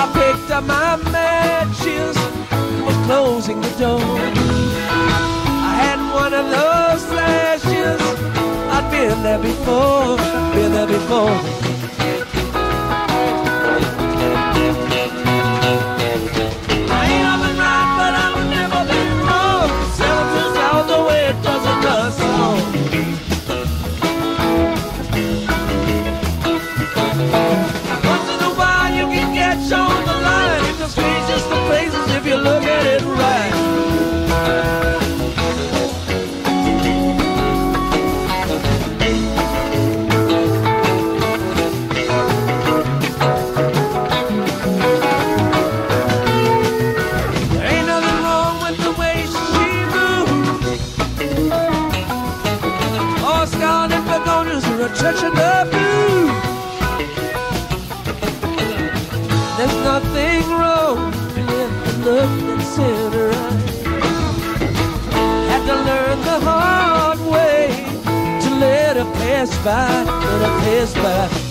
I picked up my matches was closing the door. I had one of those flashes. I'd been there before, been there before. his back.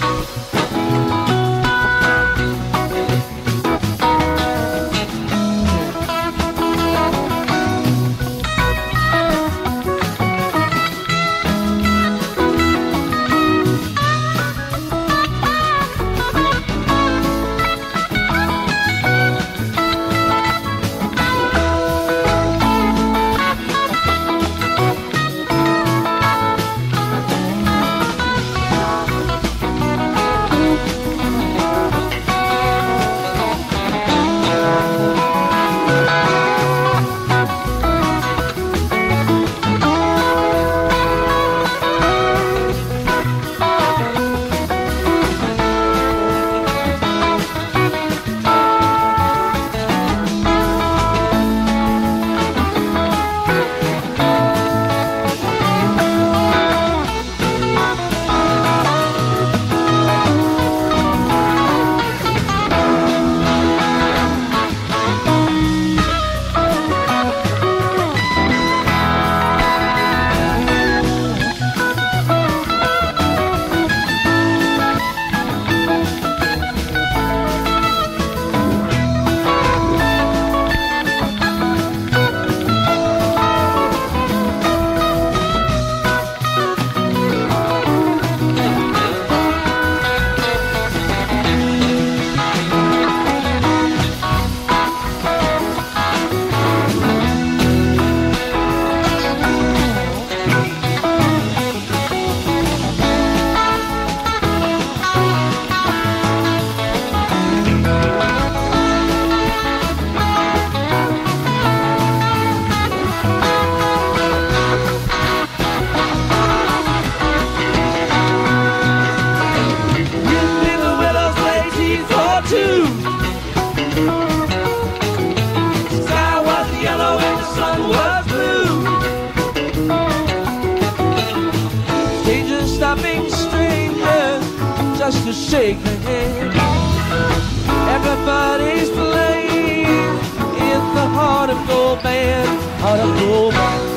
stopping strangers just to shake a hand. Everybody's playing in the heart of gold band, heart of gold band.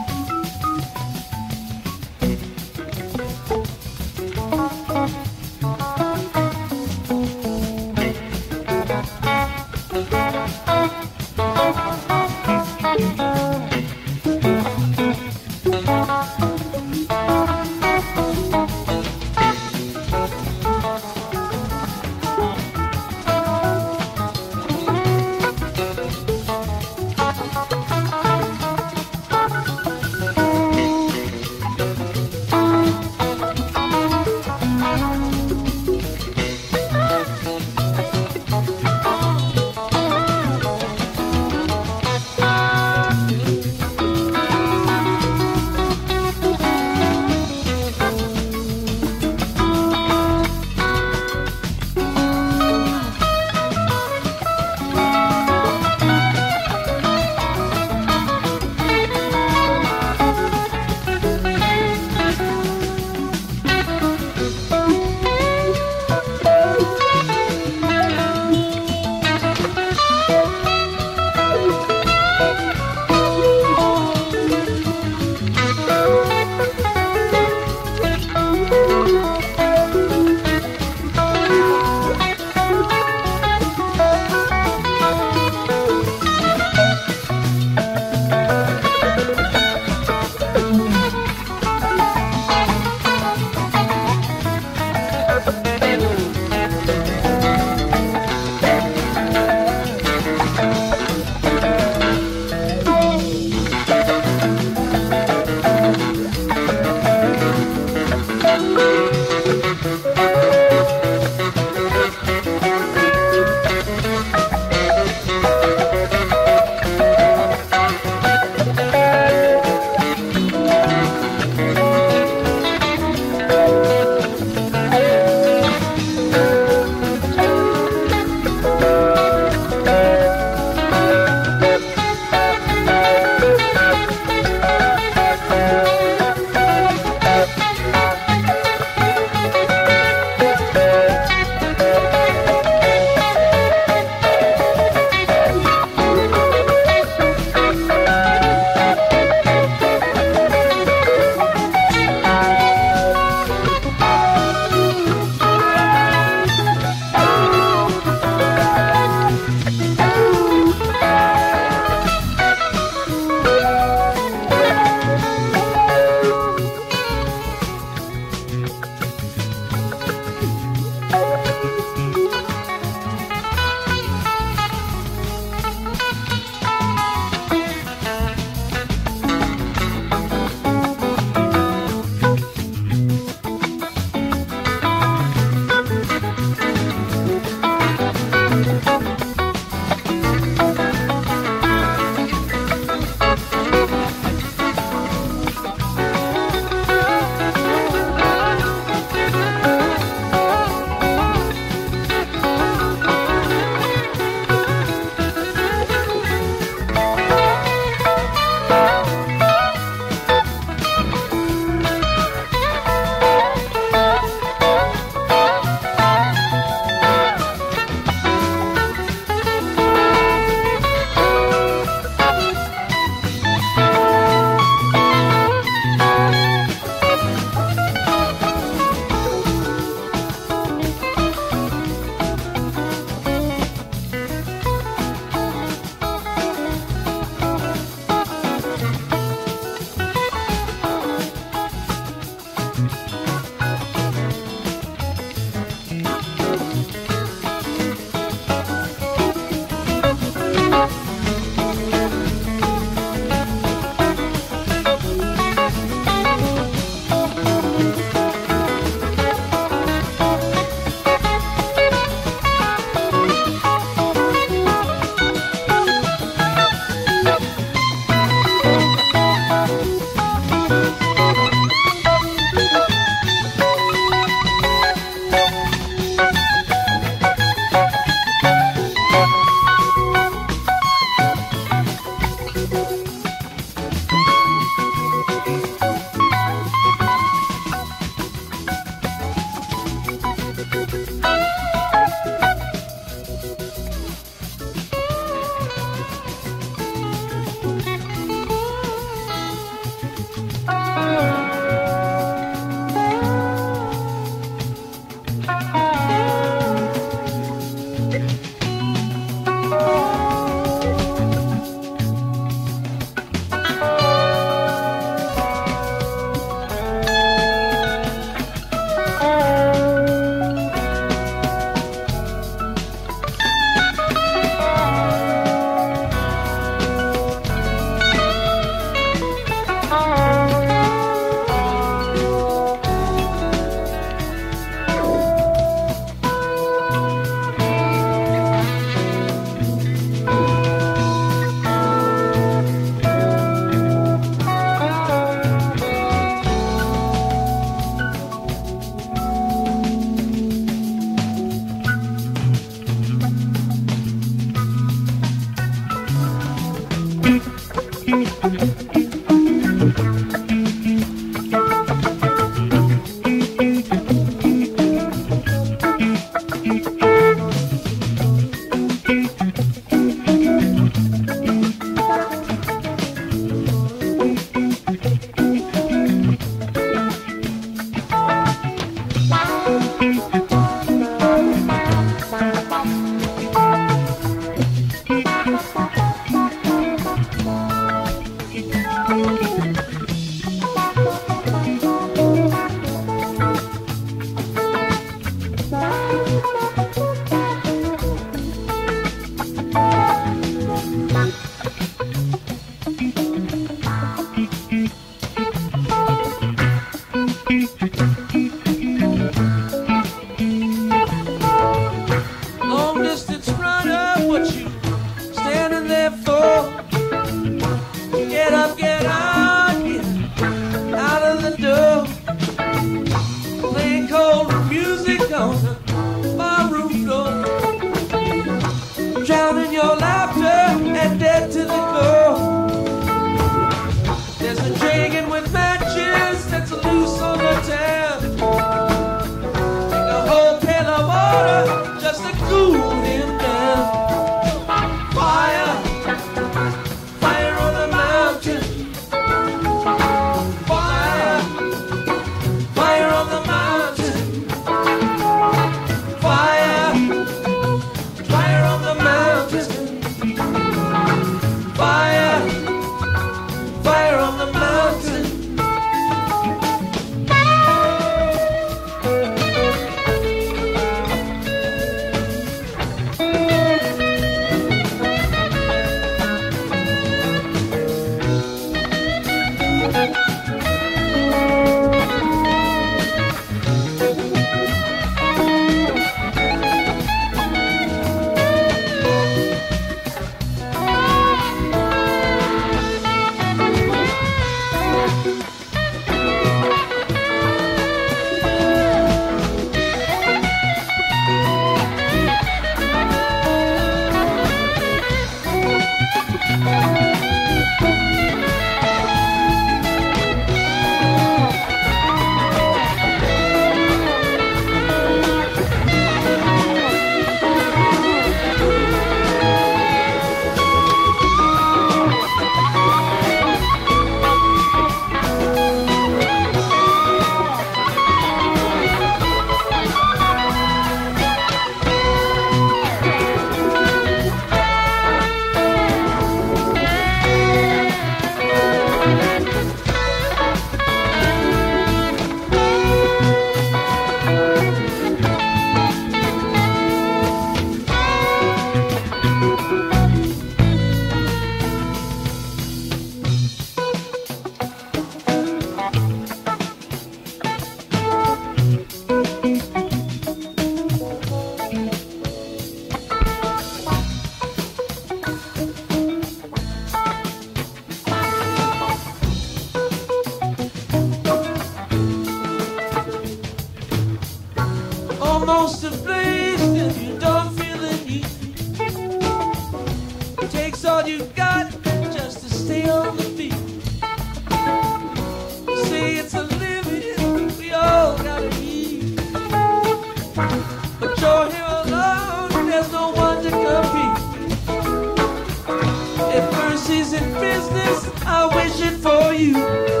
Mercy's in business, I wish it for you.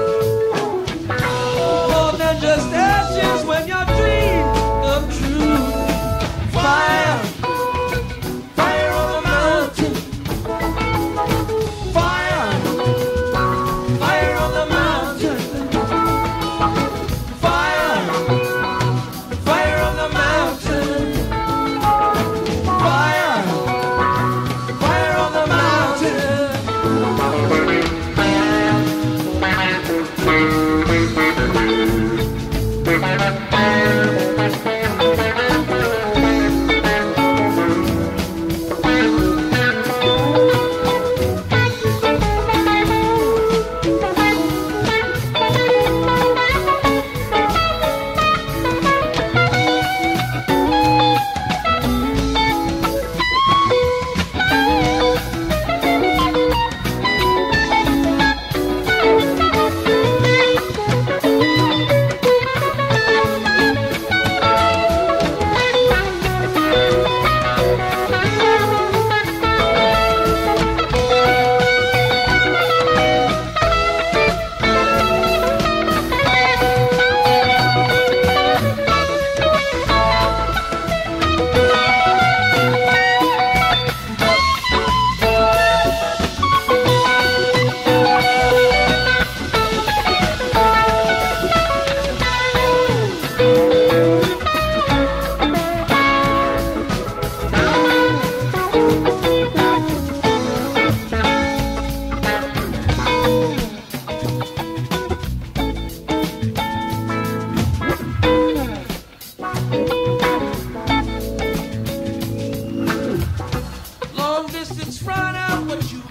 what you